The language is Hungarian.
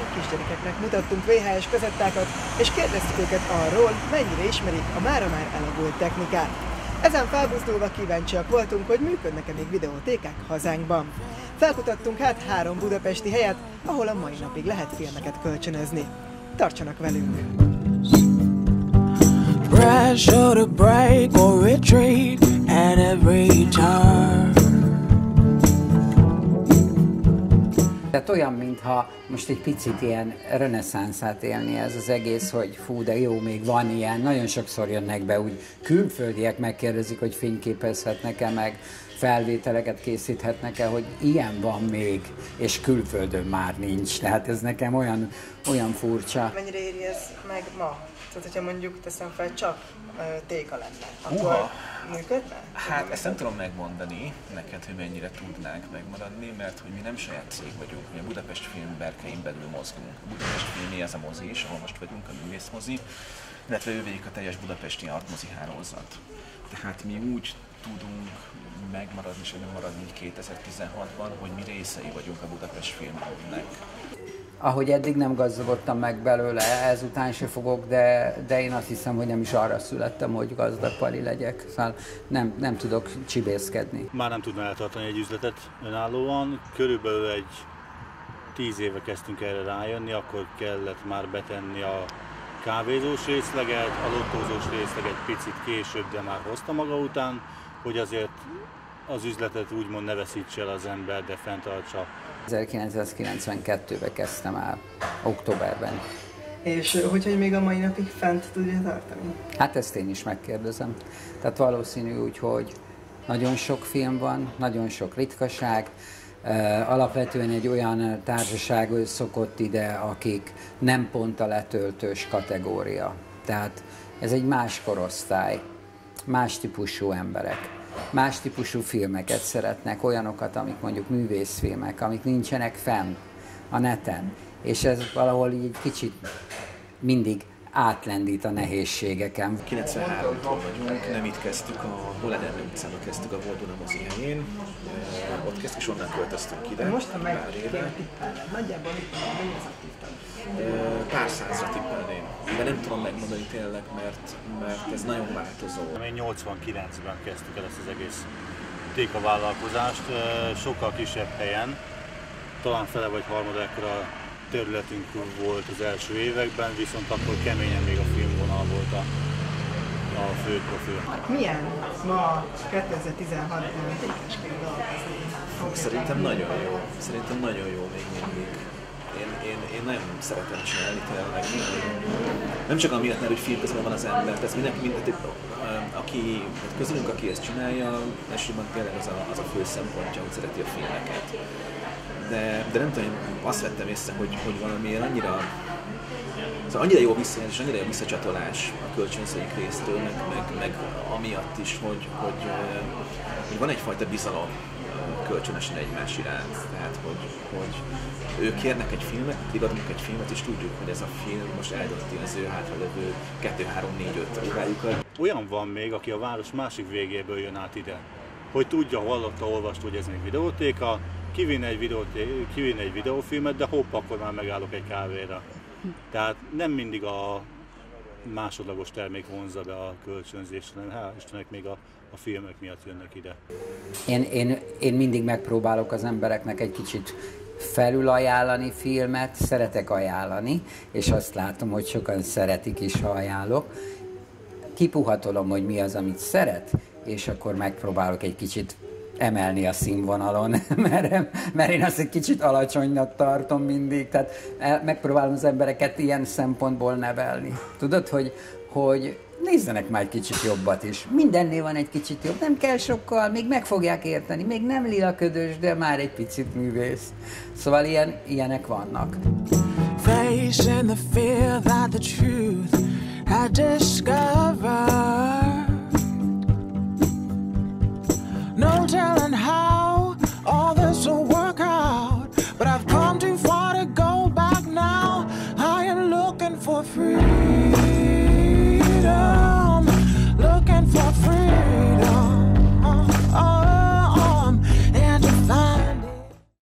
során kisgyerekeknek mutattunk VHS kazettákat, és kérdeztük őket arról, mennyire ismerik a mára már elavult technikát. Ezen felbuzdulva kíváncsiak voltunk, hogy működnek-e még videótékák hazánkban. Felkutattunk hát három budapesti helyet, ahol a mai napig lehet filmeket kölcsönözni. Tartsanak velünk! Pressure mintha most egy picit ilyen reneszánszát élni ez az egész, hogy fú, de jó, még van ilyen. Nagyon sokszor jönnek be úgy külföldiek megkérdezik, hogy fényképezhetnek-e meg, felvételeket készíthetnek-e, hogy ilyen van még, és külföldön már nincs. Tehát ez nekem olyan, olyan furcsa. Mennyire éri ez meg ma? Tehát, hogyha mondjuk teszem fel, csak téka lenne, akkor Uha. működne? Hát ezt nem tudom megmondani neked, hogy mennyire tudnánk megmaradni, mert hogy mi nem saját cég vagyunk, mi a Budapest Film berkein belül mozgunk. A Budapest Filmé ez a mozi is, ahol most vagyunk, a művészmozi, illetve ő végig a teljes budapesti artmozi hálózat. Tehát mi úgy tudunk megmaradni és nem maradni így 2016-ban, hogy mi részei vagyunk a Budapest Filmnek. Ahogy eddig nem gazdagodtam meg belőle, ezután se fogok, de, de én azt hiszem, hogy nem is arra születtem, hogy gazdag pali legyek. Szóval nem, nem tudok csibészkedni. Már nem tudna eltartani egy üzletet önállóan. Körülbelül egy tíz éve kezdtünk erre rájönni, akkor kellett már betenni a kávézós részleget, a lottózós részleget picit később, de már hozta maga után, hogy azért az üzletet úgymond ne veszítse el az ember, de fenntartsa 1992-ben kezdtem el, októberben. És hogy, még a mai napig fent tudja tartani? Hát ezt én is megkérdezem. Tehát valószínű úgy, hogy nagyon sok film van, nagyon sok ritkaság, alapvetően egy olyan társaság szokott ide, akik nem pont a letöltős kategória. Tehát ez egy más korosztály, más típusú emberek más típusú filmeket szeretnek, olyanokat, amik mondjuk művészfilmek, amik nincsenek fenn a neten. És ez valahol így kicsit mindig átlendít a nehézségeken. 93-tól vagyunk, nem itt kezdtük, a Holenelme utcában kezdtük a Volduna mozi helyén, ott kezdtük, és onnan költöztünk ide. Most a meg pár éve. nagyjából aktív Pár százra tippelném, de nem tudom megmondani tényleg, mert, mert ez nagyon változó. Mi 89-ben kezdtük el ezt az egész téka vállalkozást, sokkal kisebb helyen, talán fele vagy harmad ekkora területünk volt az első években, viszont akkor keményen még a filmvonal volt a, a fő profil. Milyen ma 2016-ban tékesként dolgozni? Szerintem nagyon jó. Szerintem nagyon jó még mindig én, én, én nagyon szeretem csinálni tényleg. Nem csak amiatt, mert hogy film közben van az ember, ez mindenki, mindenki, aki, közülünk, aki ezt csinálja, elsősorban tényleg az a, az a fő szempontja, hogy szereti a filmeket. De, de nem tudom, azt vettem észre, hogy, hogy valamiért annyira Szóval annyira jó visszajelzés, annyira jó visszacsatolás a kölcsönzőink részről, meg, meg, meg amiatt is, hogy, hogy, hogy van egyfajta bizalom kölcsönösen egymás iránt. Tehát, hogy, hogy ők kérnek egy filmet, adunk egy filmet, és tudjuk, hogy ez a film most eldönti az ő hátralevő 2, 3, 4, 5 órájukat. Olyan van még, aki a város másik végéből jön át ide, hogy tudja, hallotta, olvasta, hogy ez még videótéka, kivinne egy, videóté- kivinne egy videófilmet, de hopp, akkor már megállok egy kávéra. Tehát nem mindig a másodlagos termék vonzza be a kölcsönzést, hanem hál' Istennek még a, a filmek miatt jönnek ide. Én, én, én mindig megpróbálok az embereknek egy kicsit felülajánlani filmet, szeretek ajánlani, és azt látom, hogy sokan szeretik is, ha ajánlok. Kipuhatolom, hogy mi az, amit szeret, és akkor megpróbálok egy kicsit emelni a színvonalon, mert, mert én azt egy kicsit alacsonynak tartom mindig, tehát megpróbálom az embereket ilyen szempontból nevelni. Tudod, hogy, hogy nézzenek már egy kicsit jobbat is. Mindennél van egy kicsit jobb, nem kell sokkal, még meg fogják érteni, még nem lila ködös, de már egy picit művész. Szóval ilyen, ilyenek vannak. Facing the fear that the truth I discovered free.